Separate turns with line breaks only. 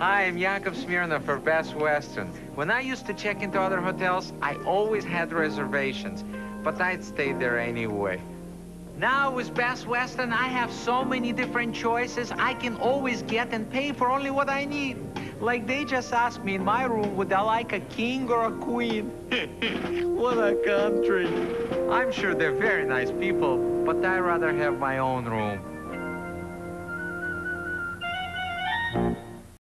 Hi, I'm Yakov Smirnoff for Best Western. When I used to check into other hotels, I always had reservations, but I'd stay there anyway. Now with Best Western, I have so many different choices. I can always get and pay for only what I need. Like they just asked me in my room, would I like a king or a queen? what a country. I'm sure they're very nice people, but I'd rather have my own room.